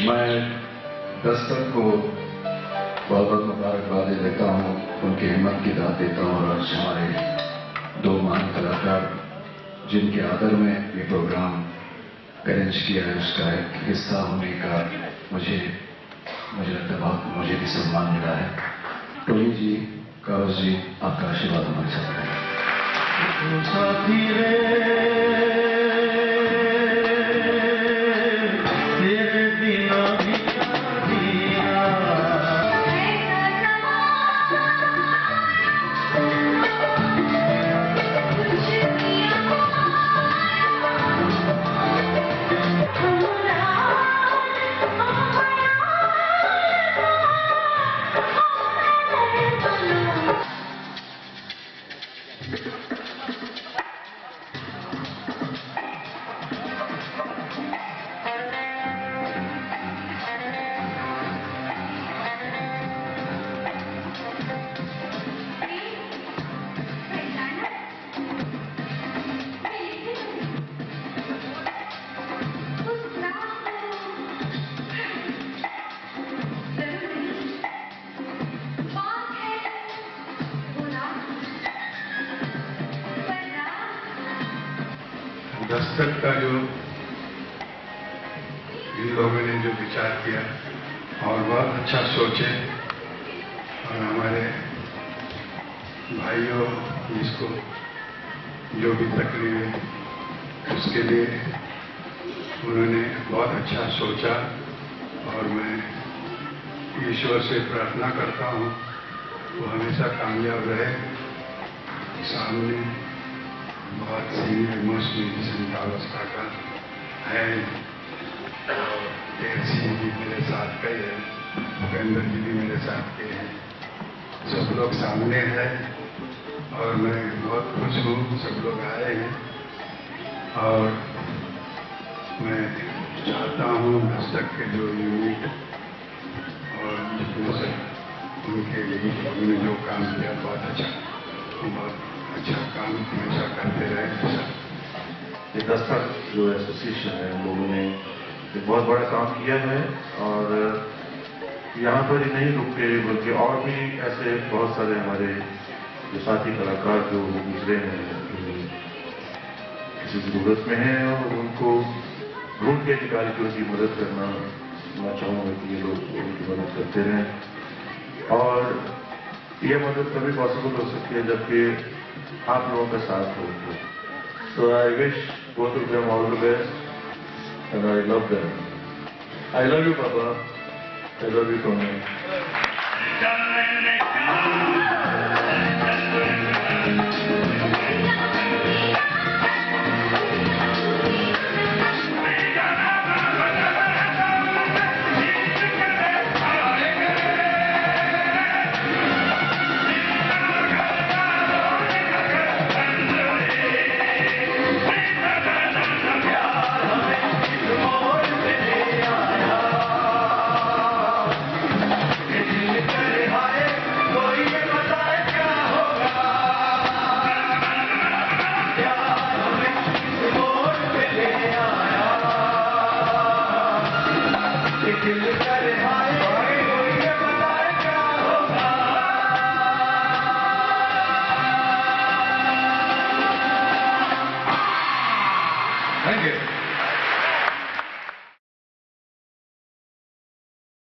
میں دستر کو بہت بہت مبارکباد دیتا ہوں، ان کی ہمت کی داد دیتا ہوں اور آج ہمارے دو مان کلاکار جن کے آدر میں یہ پروگرام ارینج کیا ہے، اس کا ایک حصہ ہونے کا مجھے مجھے لگتا ہے بہت مجھے بھی سمان ملا ہے۔ ٹولی جی کاغذ جی آپ کا آشیواد ہمارے ساتھ رہے دستک کا جو ان لوگوں نے جو وچار کیا اور بہت اچھا سوچے اور ہمارے بھائیوں جس کو جو بھی تکلیف ہے، اس کے لیے انہوں نے بہت اچھا سوچا اور میں ایشور سے پرارتھنا کرتا ہوں۔ وہ ہمیشہ کامیاب رہے۔ سامنے بہت سینئر موسٹ میوزیشین کا کا۔ ہے۔ ڈیر سنگھ جی میرے ساتھ گئے ہیں بھوپیندر جی بھی میرے ساتھ گئے ہیں سب لوگ سامنے ہیں اور میں بہت خوش ہوں، سب لوگ آئے ہیں۔ اور میں چاہتا ہوں دستک کے جو یونٹ اور جتنے سے ان کے لیے انہوں نے جو کام کیا، بہت اچھا۔ بہت اچھا کام ہمیشہ کرتے رہے یہ دستک جو ایسوسیشن ہے ان لوگوں نے ایک بہت بڑا کام کیا ہے اور یہاں پر ہی نہیں رکتے بلکہ اور بھی ایسے بہت سارے ہمارے جو ساتھی کلاکار جو گزرے ہیں کسی ضرورت میں ہیں اور ان کو ڈھونڈ کے نکال کے ان کی مدد کرنا میں چاہوں گا کہ یہ لوگ ان کی مدد کرتے رہیں اور یہ مدد تبھی پاسبل ہو سکتی ہے جبکہ So I wish both of them all the best and I love them. I love you, Papa. I love you, Tony. Thank you.